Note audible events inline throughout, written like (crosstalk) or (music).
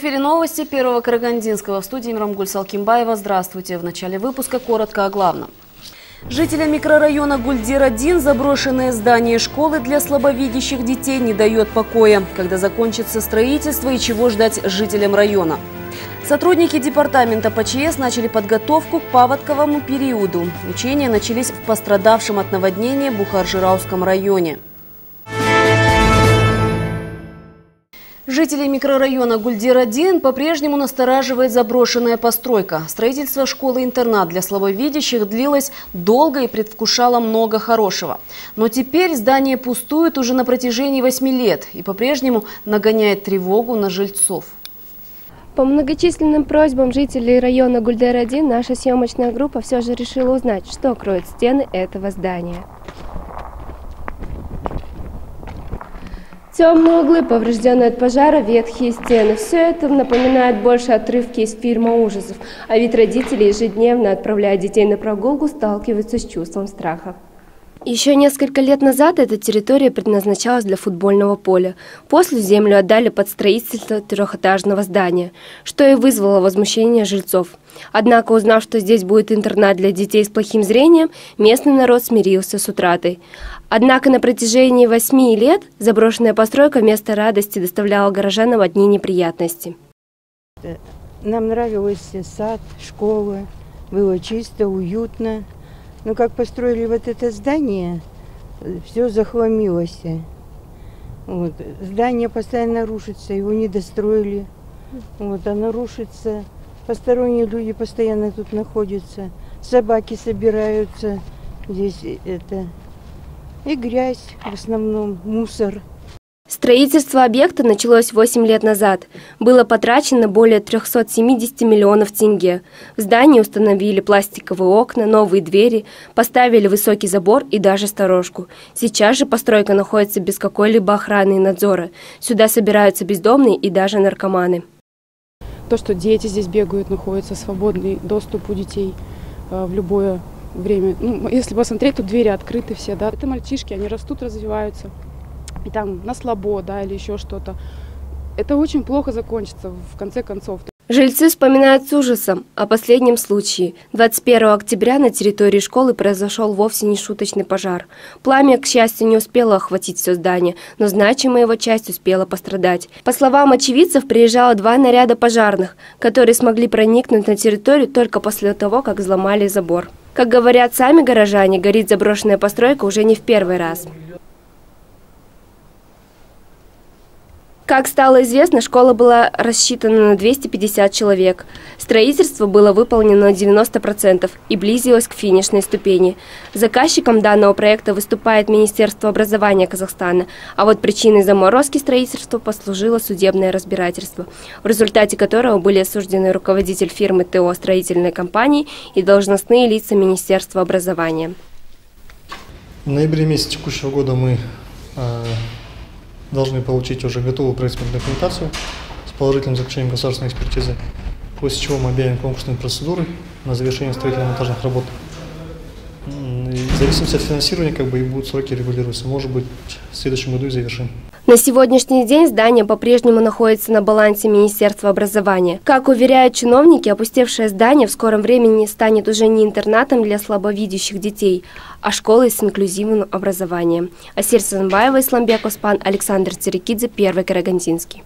Эфире новости Первого Карагандинского. В студии Мирамгуль Салкимбаева. Здравствуйте. В начале выпуска коротко о главном. Жителям микрорайона Гульдир-1 заброшенное здание школы для слабовидящих детей не дает покоя. Когда закончится строительство и чего ждать жителям района. Сотрудники департамента ПЧС начали подготовку к паводковому периоду. Учения начались в пострадавшем от наводнения Бухар-Жирауском районе. Жителей микрорайона Гульдир-1 по-прежнему настораживает заброшенная постройка. Строительство школы-интернат для слабовидящих длилось долго и предвкушало много хорошего. Но теперь здание пустует уже на протяжении восьми лет и по-прежнему нагоняет тревогу на жильцов. По многочисленным просьбам жителей района Гульдер-1 наша съемочная группа все же решила узнать, что кроют стены этого здания. Темные углы, поврежденные от пожара, ветхие стены. Все это напоминает больше отрывки из фильма ужасов. А ведь родители ежедневно, отправляя детей на прогулку, сталкиваются с чувством страха. Еще несколько лет назад эта территория предназначалась для футбольного поля. После землю отдали под строительство трехэтажного здания, что и вызвало возмущение жильцов. Однако, узнав, что здесь будет интернат для детей с плохим зрением, местный народ смирился с утратой. Однако на протяжении восьми лет заброшенная постройка вместо радости доставляла горожанам одни неприятности. Нам нравился сад, школа, было чисто, уютно. Но как построили вот это здание, все захламилось. Вот. Здание постоянно рушится, его не достроили. Вот, оно рушится. Посторонние люди постоянно тут находятся. Собаки собираются здесь это. И грязь в основном, мусор. Строительство объекта началось 8 лет назад. Было потрачено более 370 миллионов тенге. В здании установили пластиковые окна, новые двери, поставили высокий забор и даже сторожку. Сейчас же постройка находится без какой-либо охраны и надзора. Сюда собираются бездомные и даже наркоманы. То, что дети здесь бегают, находится свободный доступ у детей э, в любое время. Ну, если посмотреть, тут двери открыты все, да. Это мальчишки, они растут, развиваются и там на слабо, да, или еще что-то. Это очень плохо закончится в конце концов. Жильцы вспоминают с ужасом о последнем случае. 21 октября на территории школы произошел вовсе не шуточный пожар. Пламя, к счастью, не успело охватить все здание, но значимая его часть успела пострадать. По словам очевидцев, приезжало два наряда пожарных, которые смогли проникнуть на территорию только после того, как взломали забор. Как говорят сами горожане, горит заброшенная постройка уже не в первый раз. Как стало известно, школа была рассчитана на 250 человек. Строительство было выполнено на 90% и близилось к финишной ступени. Заказчиком данного проекта выступает Министерство образования Казахстана, а вот причиной заморозки строительства послужило судебное разбирательство, в результате которого были осуждены руководитель фирмы ТО строительной компании и должностные лица Министерства образования. В ноябре месяце текущего года мы а, должны получить уже готовую проектную документацию с положительным заключением государственной экспертизы, после чего мы объявим конкурсные процедуры на завершение строительно-монтажных работ. в зависимости от финансирования как бы и будут сроки регулируются. Может быть, в следующем году и завершим. На сегодняшний день здание по-прежнему находится на балансе Министерства образования. Как уверяют чиновники, опустевшее здание в скором времени станет уже не интернатом для слабовидящих детей, а школой с инклюзивным образованием. Асир Санбаева, Исламбек Оспан, Александр Церекидзе, Первый Карагандинский.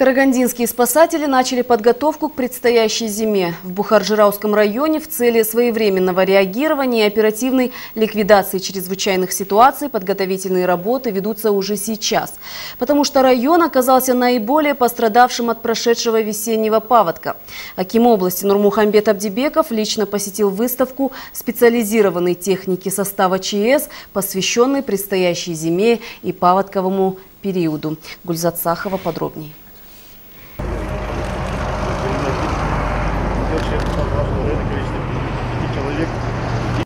Карагандинские спасатели начали подготовку к предстоящей зиме. В Бухаржирауском районе в цели своевременного реагирования и оперативной ликвидации чрезвычайных ситуаций подготовительные работы ведутся уже сейчас. Потому что район оказался наиболее пострадавшим от прошедшего весеннего паводка. Аким области Нурмухамбет Абдибеков лично посетил выставку специализированной техники состава ЧС, посвященной предстоящей зиме и паводковому периоду. Гульзат Сахова подробнее.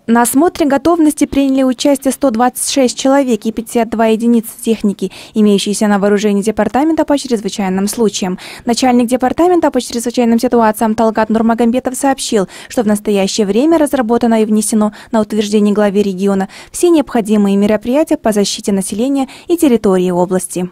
На осмотре готовности приняли участие 126 человек и 52 единицы техники, имеющиеся на вооружении Департамента по чрезвычайным случаям. Начальник Департамента по чрезвычайным ситуациям Талгат Нурмагомбетов сообщил, что в настоящее время разработано и внесено на утверждение главе региона все необходимые мероприятия по защите населения и территории области.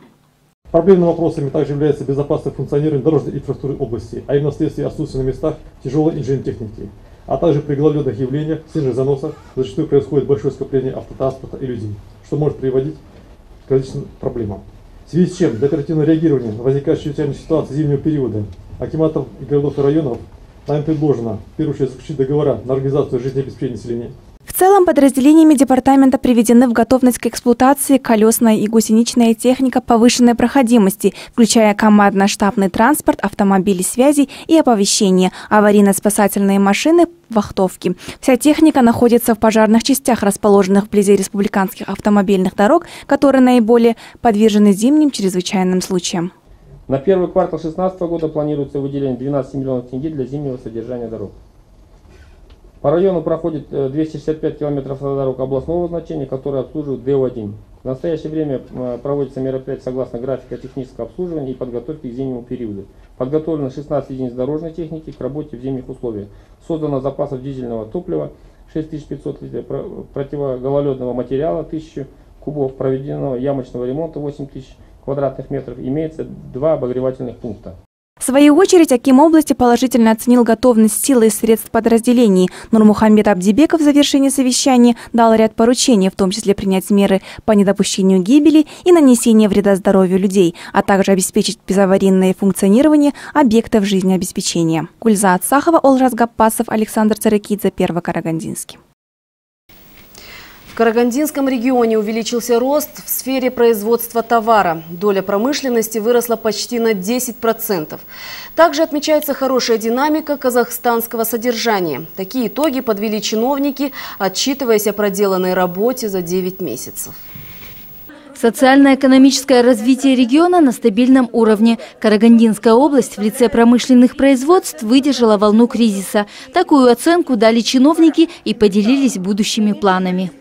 Проблемными вопросами также является безопасное функционирование дорожной инфраструктуры области, а именно вследствие отсутствия на местах тяжелой инженерной техники, а также при гололедных явлениях, снежных заносах зачастую происходит большое скопление автотранспорта и людей, что может приводить к различным проблемам. В связи с чем для оперативного реагирования на возникающие чрезвычайные ситуации зимнего периода акиматов и городов и районов нами предложено, в первую очередь, заключить договора на организацию жизнеобеспечения населения, целом подразделениями департамента приведены в готовность к эксплуатации колесная и гусеничная техника повышенной проходимости, включая командно-штабный транспорт, автомобили связи и оповещения, аварийно-спасательные машины, вахтовки. Вся техника находится в пожарных частях, расположенных вблизи республиканских автомобильных дорог, которые наиболее подвержены зимним чрезвычайным случаям. На первый квартал 2016 года планируется выделение 12 миллионов тенге для зимнего содержания дорог. По району проходит 265 э, километров дорог областного значения, которые обслуживают ДО-1. В настоящее время э, проводятся мероприятия согласно графика технического обслуживания и подготовки к зимнему периоду. Подготовлено 16 единиц дорожной техники к работе в зимних условиях. Создано запасов дизельного топлива 6500 литров, противогололедного материала 1000 кубов, проведенного ямочного ремонта 8000 квадратных метров. Имеется два обогревательных пункта. В свою очередь, Аким области положительно оценил готовность силы и средств подразделений. Нурмухаммед Абдибеков в завершении совещания дал ряд поручений, в том числе принять меры по недопущению гибели и нанесения вреда здоровью людей, а также обеспечить безаварийное функционирование объектов жизнеобеспечения. Кульза Ацахова, Олжас Гаппасов, Александр Царекидзе, Первый Карагандинский. В Карагандинском регионе увеличился рост в сфере производства товара. Доля промышленности выросла почти на 10%. Также отмечается хорошая динамика казахстанского содержания. Такие итоги подвели чиновники, отчитываясь о проделанной работе за 9 месяцев. Социально-экономическое развитие региона на стабильном уровне. Карагандинская область в лице промышленных производств выдержала волну кризиса. Такую оценку дали чиновники и поделились будущими планами.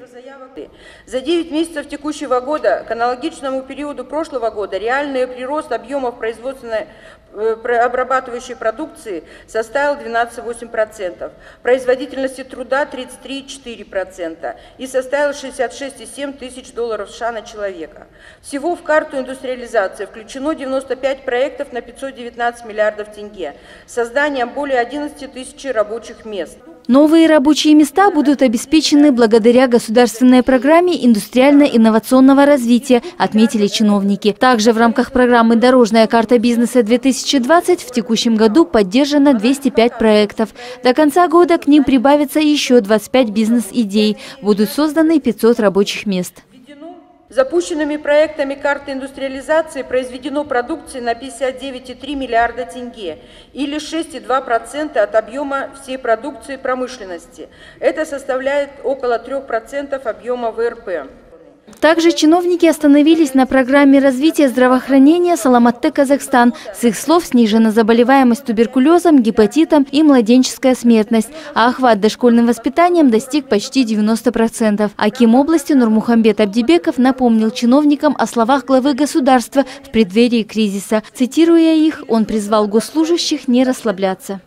За 9 месяцев текущего года к аналогичному периоду прошлого года реальный прирост объемов производственной э, обрабатывающей продукции составил 12,8%, производительности труда 33,4% и составил 66,7 тысяч долларов США на человека. Всего в карту индустриализации включено 95 проектов на 519 миллиардов тенге, созданием более 11 тысяч рабочих мест. Новые рабочие места будут обеспечены благодаря государственной программе индустриально-инновационного развития, отметили чиновники. Также в рамках программы «Дорожная карта бизнеса-2020» в текущем году поддержано 205 проектов. До конца года к ним прибавится еще 25 бизнес-идей. Будут созданы 500 рабочих мест. Запущенными проектами карты индустриализации произведено продукции на 59,3 миллиарда тенге или 6,2% от объема всей продукции промышленности. Это составляет около 3% объема ВРП. Также чиновники остановились на программе развития здравоохранения «Саламатте Казахстан». С их слов снижена заболеваемость туберкулезом, гепатитом и младенческая смертность, а охват дошкольным воспитанием достиг почти 90%. Аким области Нурмухамбет Абдибеков напомнил чиновникам о словах главы государства в преддверии кризиса. Цитируя их, он призвал госслужащих не расслабляться.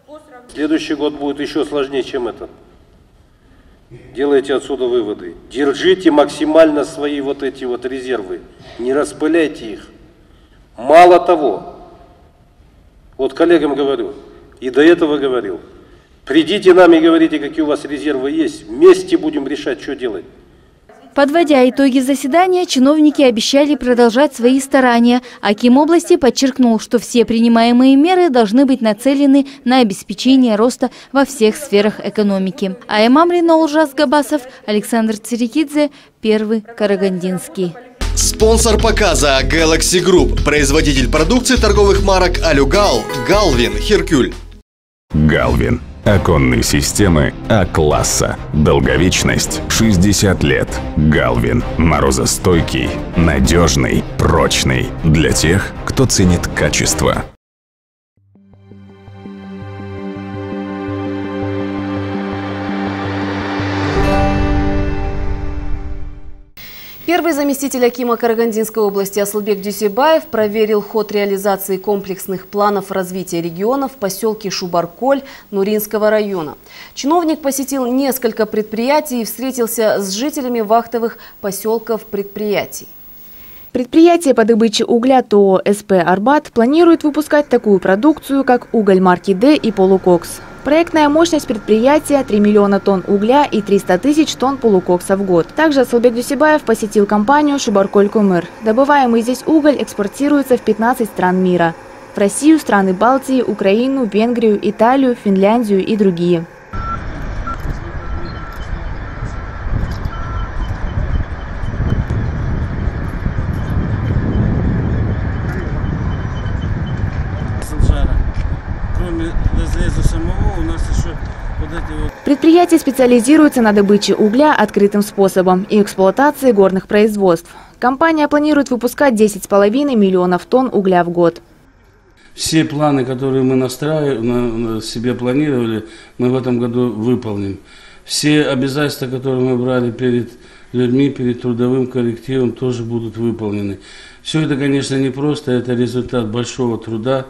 Следующий год будет еще сложнее, чем этот. Делайте отсюда выводы. Держите максимально свои вот эти вот резервы. Не распыляйте их. Мало того, вот коллегам говорю, и до этого говорил, придите нам и говорите, какие у вас резервы есть. Вместе будем решать, что делать. Подводя итоги заседания, чиновники обещали продолжать свои старания. Аким области подчеркнул, что все принимаемые меры должны быть нацелены на обеспечение роста во всех сферах экономики. А имам Ринаулжас Габасов, Александр Цирикидзе, Первый Карагандинский. Спонсор показа Galaxy Group, производитель продукции торговых марок Алюгал, Галвин, Херкюль. Галвин Оконные системы А-класса. Долговечность 60 лет. Галвин. Морозостойкий, надежный, прочный. Для тех, кто ценит качество. Первый заместитель Акима Карагандинской области Аслбек Дюсебаев проверил ход реализации комплексных планов развития региона в поселке Шубарколь Нуринского района. Чиновник посетил несколько предприятий и встретился с жителями вахтовых поселков предприятий. Предприятие по добыче угля ТО СП «Арбат» планирует выпускать такую продукцию, как уголь марки «Д» и «Полукокс». Проектная мощность предприятия – 3 миллиона тонн угля и 300 тысяч тонн полукокса в год. Также Асылбек Дусибаев посетил компанию «Шубарколь Кумыр». Добываемый здесь уголь экспортируется в 15 стран мира. В Россию, страны Балтии, Украину, Венгрию, Италию, Финляндию и другие. Предприятие специализируется на добыче угля открытым способом и эксплуатации горных производств. Компания планирует выпускать 10,5 миллионов тонн угля в год. Все планы, которые мы настраивали, на себе планировали, мы в этом году выполним. Все обязательства, которые мы брали перед людьми, перед трудовым коллективом, тоже будут выполнены. Все это, конечно, непросто, это результат большого труда,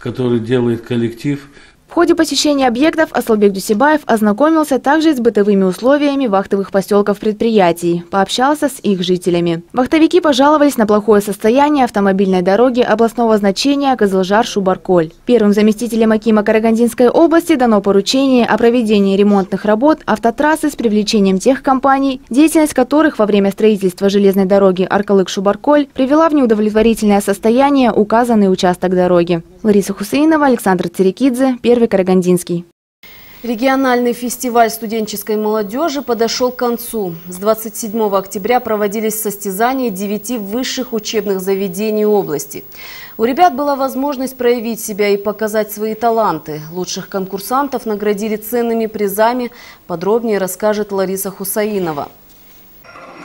который делает коллектив – в ходе посещения объектов Асалбек Дусибаев ознакомился также с бытовыми условиями вахтовых поселков предприятий, пообщался с их жителями. Вахтовики пожаловались на плохое состояние автомобильной дороги областного значения Козылжар-Шубарколь. Первым заместителем Акима Карагандинской области дано поручение о проведении ремонтных работ автотрассы с привлечением тех компаний, деятельность которых во время строительства железной дороги Аркалык-Шубарколь привела в неудовлетворительное состояние указанный участок дороги. Лариса Хусейнова, Александр Церекидзе, Первый Первый Карагандинский. Региональный фестиваль студенческой молодежи подошел к концу. С 27 октября проводились состязания девяти высших учебных заведений области. У ребят была возможность проявить себя и показать свои таланты. Лучших конкурсантов наградили ценными призами. Подробнее расскажет Лариса Хусаинова.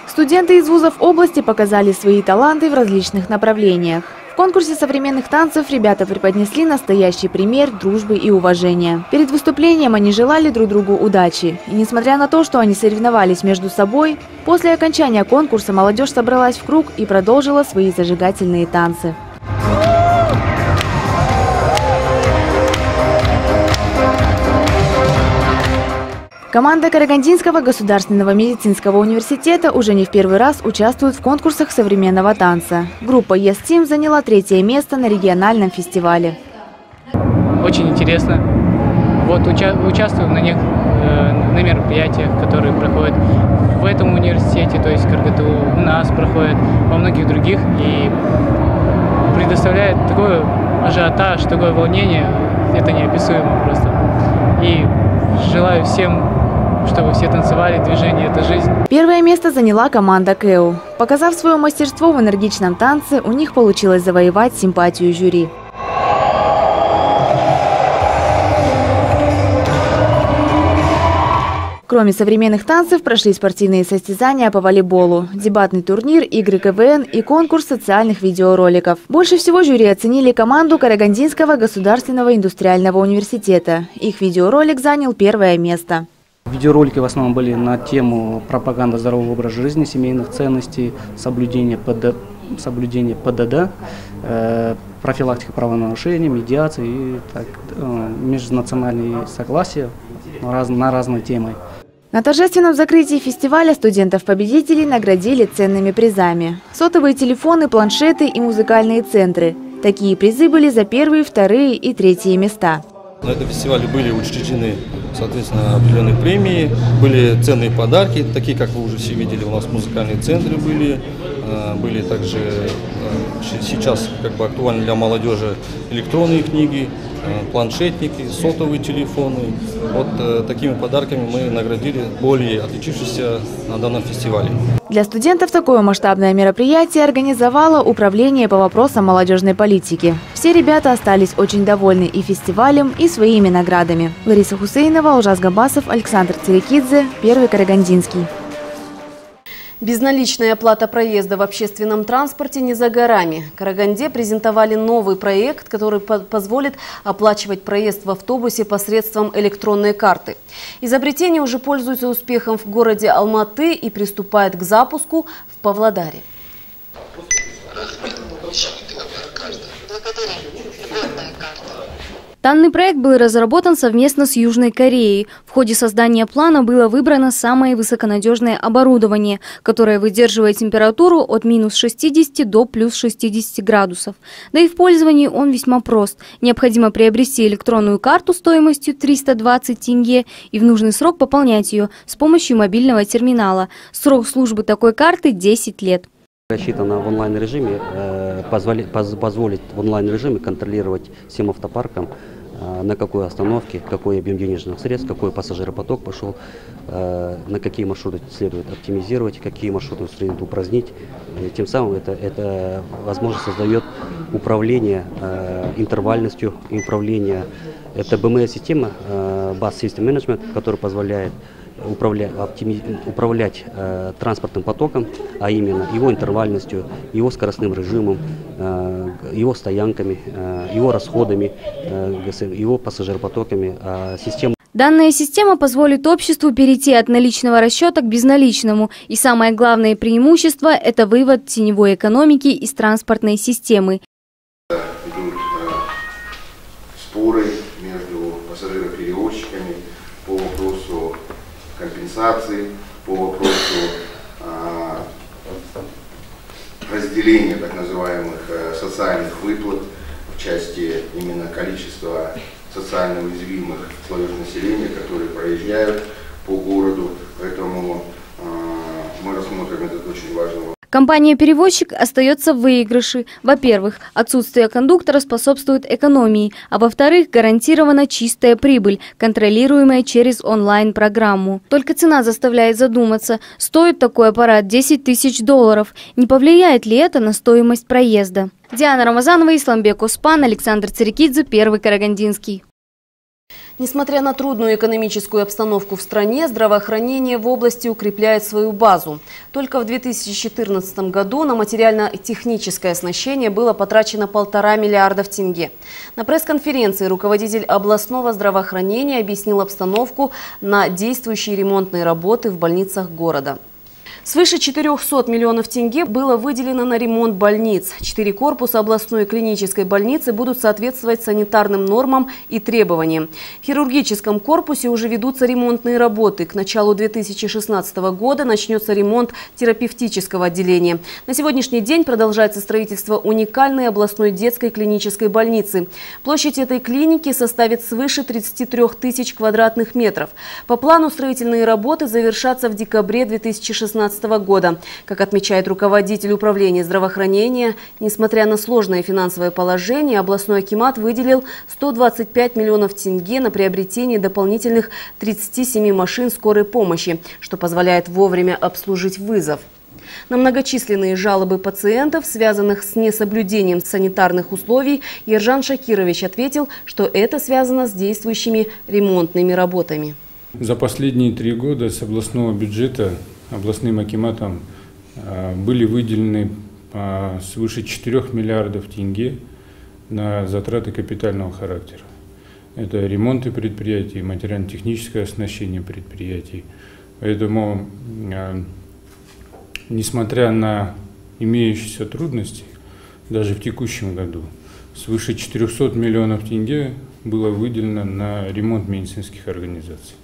Студенты из вузов области показали свои таланты в различных направлениях конкурсе современных танцев ребята преподнесли настоящий пример дружбы и уважения. Перед выступлением они желали друг другу удачи. И несмотря на то, что они соревновались между собой, после окончания конкурса молодежь собралась в круг и продолжила свои зажигательные танцы. Команда Карагандинского государственного медицинского университета уже не в первый раз участвует в конкурсах современного танца. Группа Yes Team заняла третье место на региональном фестивале. Очень интересно. Вот уча участвую на, них, э, на мероприятиях, которые проходят в этом университете, то есть КРГТУ, у нас проходят, во многих других. И предоставляет такой ажиотаж, такое волнение, это неописуемо просто. И желаю всем чтобы все танцевали, движение – это жизнь. Первое место заняла команда КЭУ. Показав свое мастерство в энергичном танце, у них получилось завоевать симпатию жюри. Кроме современных танцев, прошли спортивные состязания по волейболу, дебатный турнир, игры КВН и конкурс социальных видеороликов. Больше всего жюри оценили команду Карагандинского государственного индустриального университета. Их видеоролик занял первое место. Видеоролики в основном были на тему пропаганда здорового образа жизни, семейных ценностей, соблюдения, ПД, соблюдения ПДД, э, профилактика правонарушений, медиации и так, э, межнациональные согласия на, раз, на разные темы. На торжественном закрытии фестиваля студентов-победителей наградили ценными призами. Сотовые телефоны, планшеты и музыкальные центры. Такие призы были за первые, вторые и третьи места. На этом фестивале были учреждены, соответственно, определенные премии, были ценные подарки, такие, как вы уже все видели, у нас музыкальные центры были, э, были также э, сейчас как бы актуальны для молодежи электронные книги, планшетники, сотовые телефоны. Вот э, такими подарками мы наградили более отличившихся на данном фестивале. Для студентов такое масштабное мероприятие организовало Управление по вопросам молодежной политики. Все ребята остались очень довольны и фестивалем, и своими наградами. Лариса Хусейнова, Ужас Габасов, Александр Церекидзе, Первый Карагандинский. Безналичная оплата проезда в общественном транспорте не за горами. Караганде презентовали новый проект, который по позволит оплачивать проезд в автобусе посредством электронной карты. Изобретение уже пользуется успехом в городе Алматы и приступает к запуску в Павлодаре. Данный проект был разработан совместно с Южной Кореей. В ходе создания плана было выбрано самое высоконадежное оборудование, которое выдерживает температуру от минус 60 до плюс 60 градусов. Да и в пользовании он весьма прост. Необходимо приобрести электронную карту стоимостью 320 тенге и в нужный срок пополнять ее с помощью мобильного терминала. Срок службы такой карты 10 лет. Рассчитано в онлайн-режиме, э, позволит, в онлайн-режиме контролировать всем автопаркам, на какой остановке, какой объем денежных средств, какой пассажиропоток пошел, э, на какие маршруты следует оптимизировать, какие маршруты следует упразднить. И тем самым это, это возможно создает управление интервальностью, управление. Это БМС-система, Bus System Management, которая позволяет управлять, оптими, управлять э, транспортным потоком, а именно его интервальностью, его скоростным режимом, э, его стоянками, э, его расходами, э, его пассажиропотоками, э, систему Данная система позволит обществу перейти от наличного расчета к безналичному. И самое главное преимущество – это вывод теневой экономики из транспортной системы. Идут э, споры между пассажироперевозчиками по вопросу компенсации, по вопросу а, разделения так называемых э, социальных выплат в части именно количества социально уязвимых слоев населения, которые проезжают по городу. Поэтому а, мы рассмотрим этот очень важный. Компания-перевозчик остается в выигрыше. Во-первых, отсутствие кондуктора способствует экономии, а во-вторых, гарантирована чистая прибыль, контролируемая через онлайн-программу. Только цена заставляет задуматься, стоит такой аппарат 10 тысяч долларов. Не повлияет ли это на стоимость проезда? Диана Рамазанова, Исламбек Успан, Александр Цирикидзе, Первый Карагандинский. Несмотря на трудную экономическую обстановку в стране, здравоохранение в области укрепляет свою базу. Только в 2014 году на материально-техническое оснащение было потрачено полтора миллиардов тенге. На пресс-конференции руководитель областного здравоохранения объяснил обстановку на действующие ремонтные работы в больницах города. Свыше 400 миллионов тенге было выделено на ремонт больниц. Четыре корпуса областной клинической больницы будут соответствовать санитарным нормам и требованиям. В хирургическом корпусе уже ведутся ремонтные работы. К началу 2016 года начнется ремонт терапевтического отделения. На сегодняшний день продолжается строительство уникальной областной детской клинической больницы. Площадь этой клиники составит свыше 33 тысяч квадратных метров. По плану строительные работы завершатся в декабре 2016 2015 года. Как отмечает руководитель управления здравоохранения, несмотря на сложное финансовое положение, областной акимат выделил 125 миллионов тенге на приобретение дополнительных 37 машин скорой помощи, что позволяет вовремя обслужить вызов. На многочисленные жалобы пациентов, связанных с несоблюдением санитарных условий, Ержан Шакирович ответил, что это связано с действующими ремонтными работами. За последние три года с областного бюджета областным акиматом а, были выделены а, свыше 4 миллиардов тенге на затраты капитального характера. Это ремонты предприятий, материально-техническое оснащение предприятий. Поэтому, а, несмотря на имеющиеся трудности, даже в текущем году свыше 400 миллионов тенге было выделено на ремонт медицинских организаций.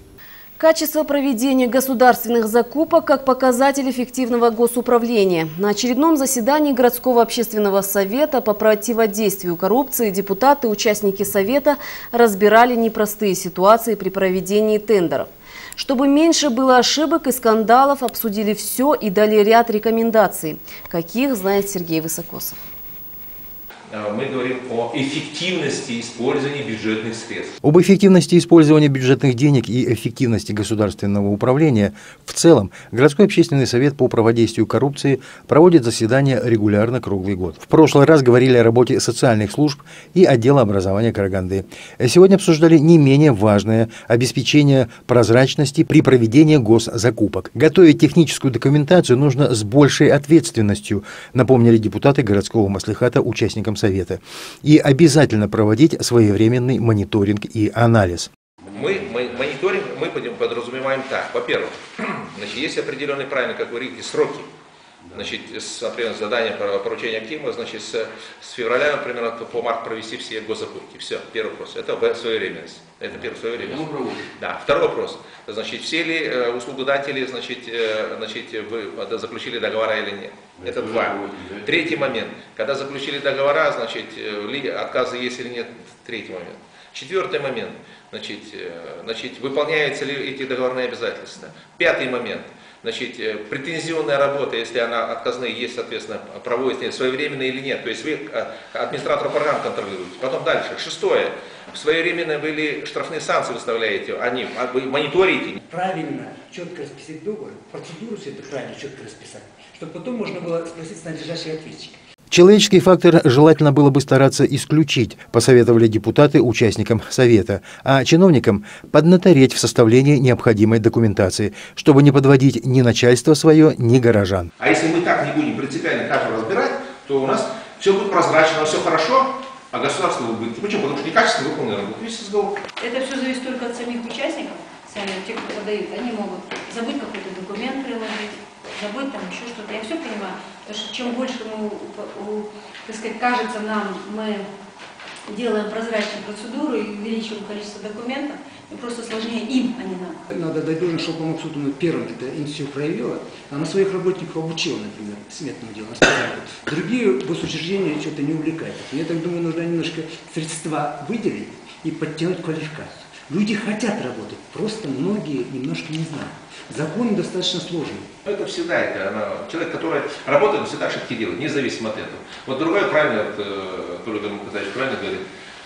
Качество проведения государственных закупок как показатель эффективного госуправления. На очередном заседании городского общественного совета по противодействию коррупции депутаты, участники совета разбирали непростые ситуации при проведении тендеров. Чтобы меньше было ошибок и скандалов, обсудили все и дали ряд рекомендаций. Каких знает Сергей Высокосов. Э, мы говорим о эффективности использования бюджетных средств. Об эффективности использования бюджетных денег и эффективности государственного управления в целом городской общественный совет по противодействию коррупции проводит заседания регулярно круглый год. В прошлый раз говорили о работе социальных служб и отдела образования Караганды. Сегодня обсуждали не менее важное обеспечение прозрачности при проведении госзакупок. Готовить техническую документацию нужно с большей ответственностью, напомнили депутаты городского маслихата участникам Совета и обязательно проводить своевременный мониторинг и анализ. Мы, мы мониторинг мы подразумеваем так. Во-первых, (clears throat) значит, есть определенные, правильно, как вы говорите, сроки. Значит, например, задание поручения Кима, значит, с, с февраля, например, по март провести все госзакупки. Все, первый вопрос. Это своевременность. Это первый своевременность. Да. Второй вопрос. Значит, все ли э, услугодатели, значит, э, значит, вы заключили договора или нет? Это два. Третий момент. Когда заключили договора, значит, э, ли, отказы есть или нет? Третий момент. Четвертый момент. Значит, э, значит, выполняются ли эти договорные обязательства? Пятый момент. Значит, э, претензионная работа, если она отказные есть, соответственно, проводится своевременно или нет. То есть вы э, администратора программ контролируете. Потом дальше. Шестое. Своевременно вы ли штрафные санкции выставляете, они, а вы мониторите. Правильно, четко расписать договор, процедуру все это правильно, четко расписать, чтобы потом можно было спросить надлежащий ответчик. Человеческий фактор желательно было бы стараться исключить, посоветовали депутаты участникам Совета, а чиновникам поднатореть в составлении необходимой документации, чтобы не подводить ни начальство свое, ни горожан. А если мы так не будем принципиально каждого разбирать, то у нас все будет прозрачно, все хорошо, а государство будет. Почему? Потому что некачественно выполнена работа. Весь разговор. Это все зависит только от самих участников, сами те, кто подают. Они могут забыть какой-то документ приложить, забыть там еще что-то. Я все понимаю. Потому что чем больше мы, так сказать, кажется нам, мы делаем прозрачную процедуру и увеличиваем количество документов, и просто сложнее им, а не нам. Надо дать должное, чтобы помог суду первым это инициативу проявила, она своих работников обучила, например, сметному делу. Другие госучреждения что-то не увлекают. Я так думаю, нужно немножко средства выделить и подтянуть квалификацию. Люди хотят работать, просто многие немножко не знают. Закон достаточно сложный. Это всегда это, она, человек, который работает, он всегда ошибки делает, независимо от этого. Вот другое правильно, вот, э, Толик Казаевич правильно говорит,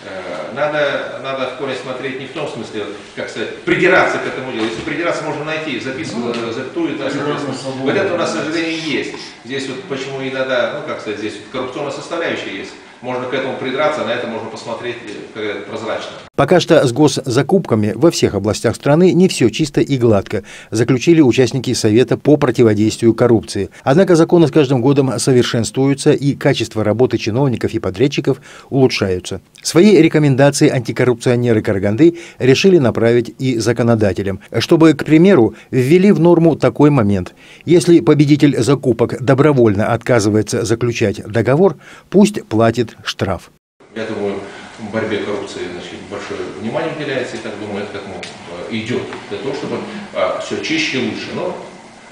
э, надо, надо в корень смотреть не в том смысле, как сказать, придираться к этому делу. Если придираться можно найти, записывать, ну, запятую, да, вот это у нас, к сожалению, есть. Здесь вот почему иногда, ну как сказать, здесь коррупционная составляющая есть можно к этому придраться, на это можно посмотреть э, прозрачно. Пока что с госзакупками во всех областях страны не все чисто и гладко, заключили участники Совета по противодействию коррупции. Однако законы с каждым годом совершенствуются и качество работы чиновников и подрядчиков улучшаются. Свои рекомендации антикоррупционеры Караганды решили направить и законодателям, чтобы, к примеру, ввели в норму такой момент. Если победитель закупок добровольно отказывается заключать договор, пусть платит штраф. Я думаю, в борьбе коррупции значит, большое внимание уделяется, и так думаю, это к этому э, идет, для того, чтобы а, все чище и лучше. Но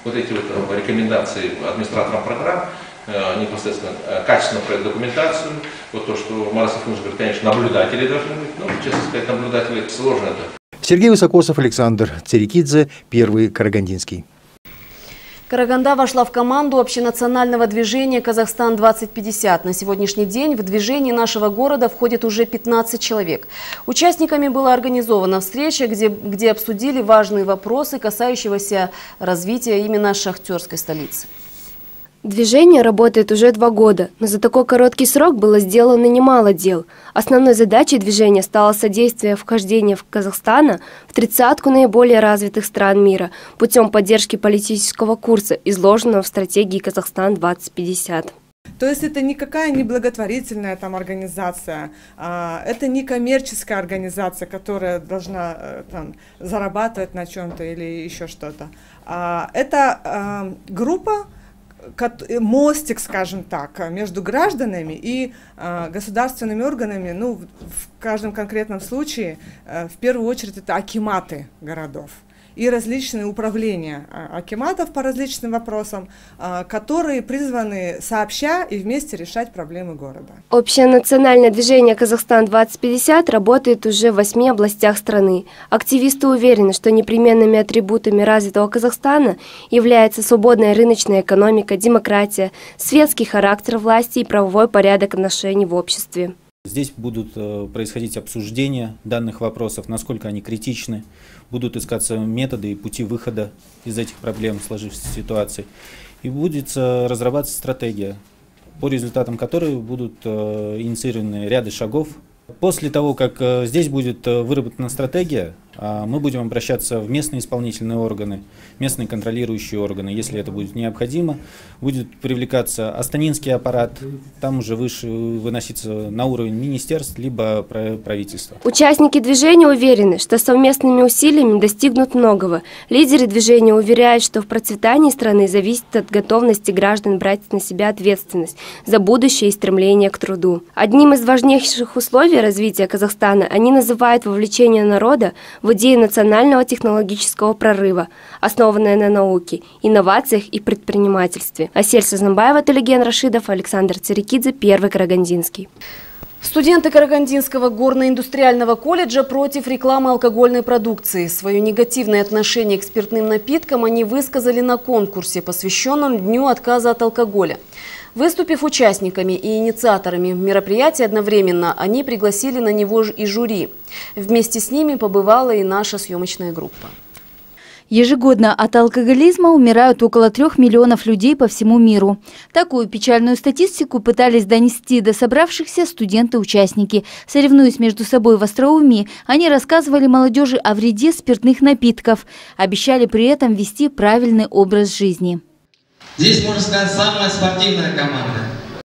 вот эти вот э, рекомендации администраторам программ, Э, непосредственно э, качественно документацию. Вот то, что Марас Афонович говорит, конечно, наблюдатели должны быть. Ну, честно сказать, наблюдатели сложно это. Сергей Высокосов, Александр Церекидзе, Первый Карагандинский. Караганда вошла в команду общенационального движения «Казахстан-2050». На сегодняшний день в движении нашего города входит уже 15 человек. Участниками была организована встреча, где, где обсудили важные вопросы, касающиеся развития именно шахтерской столицы. Движение работает уже два года, но за такой короткий срок было сделано немало дел. Основной задачей движения стало содействие вхождения в Казахстана в тридцатку наиболее развитых стран мира путем поддержки политического курса, изложенного в стратегии «Казахстан-2050». То есть это никакая не благотворительная там организация, а, это не коммерческая организация, которая должна э, там, зарабатывать на чем-то или еще что-то. А, это а, группа, Э, мостик, скажем так, между гражданами и э, государственными органами, ну, в, в каждом конкретном случае, э, в первую очередь, это акиматы городов и различные управления а, акиматов по различным вопросам, а, которые призваны сообща и вместе решать проблемы города. Общенациональное движение «Казахстан-2050» работает уже в восьми областях страны. Активисты уверены, что непременными атрибутами развитого Казахстана является свободная рыночная экономика, демократия, светский характер власти и правовой порядок отношений в обществе. Здесь будут э, происходить обсуждения данных вопросов, насколько они критичны, будут искаться методы и пути выхода из этих проблем, сложившейся ситуации. И будет э, разрабатываться стратегия, по результатам которой будут э, инициированы ряды шагов После того, как здесь будет выработана стратегия, мы будем обращаться в местные исполнительные органы, местные контролирующие органы. Если это будет необходимо, будет привлекаться Астанинский аппарат, там уже выше выноситься на уровень министерств, либо правительства. Участники движения уверены, что совместными усилиями достигнут многого. Лидеры движения уверяют, что в процветании страны зависит от готовности граждан брать на себя ответственность за будущее и стремление к труду. Одним из важнейших условий развития Казахстана они называют вовлечение народа в идею национального технологического прорыва, основанное на науке, инновациях и предпринимательстве. Асель Сазнамбаева, Телеген Рашидов, Александр Цирикидзе, Первый Карагандинский. Студенты Карагандинского горно-индустриального колледжа против рекламы алкогольной продукции. Свое негативное отношение к спиртным напиткам они высказали на конкурсе, посвященном Дню отказа от алкоголя. Выступив участниками и инициаторами мероприятия одновременно, они пригласили на него и жюри. Вместе с ними побывала и наша съемочная группа. Ежегодно от алкоголизма умирают около трех миллионов людей по всему миру. Такую печальную статистику пытались донести до собравшихся студенты-участники. Соревнуясь между собой в остроумии, они рассказывали молодежи о вреде спиртных напитков. Обещали при этом вести правильный образ жизни. Здесь, можно сказать, самая спортивная команда.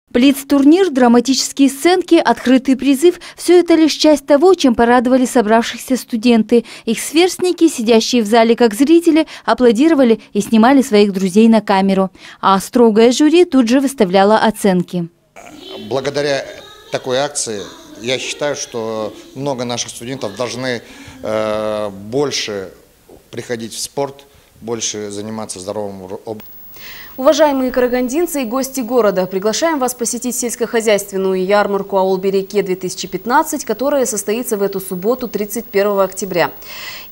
Блиц-турнир, драматические сценки, открытый призыв – все это лишь часть того, чем порадовали собравшихся студенты. Их сверстники, сидящие в зале как зрители, аплодировали и снимали своих друзей на камеру. А строгое жюри тут же выставляло оценки. Благодаря такой акции я считаю, что много наших студентов должны э, больше приходить в спорт, больше заниматься здоровым образом. Уважаемые карагандинцы и гости города, приглашаем вас посетить сельскохозяйственную ярмарку Аулбереке-2015, которая состоится в эту субботу, 31 октября.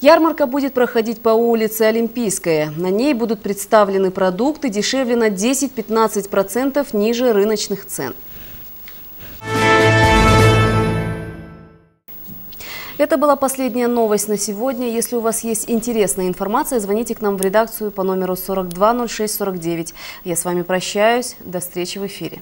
Ярмарка будет проходить по улице Олимпийская. На ней будут представлены продукты дешевле на 10-15% ниже рыночных цен. Это была последняя новость на сегодня. Если у вас есть интересная информация, звоните к нам в редакцию по номеру 420649. Я с вами прощаюсь. До встречи в эфире.